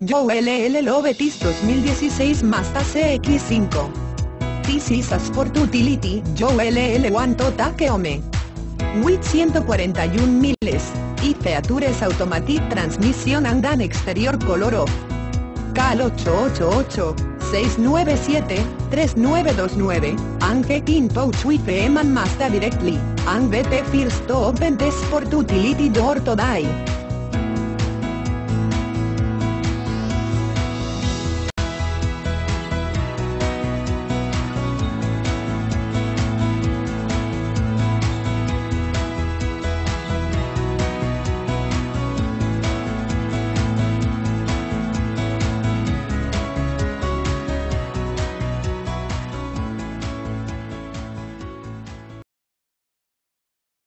Joe LL Lovetis 2016 Mazda CX5. This is a Sport Utility, Joe LL One Tota Keome. WIT 141 miles, y Features Automatic Transmission and an Exterior Color Off. CAL 888-697-3929, Ange in touch with Eman Mazda directly, and BT first open the Sport Utility door today.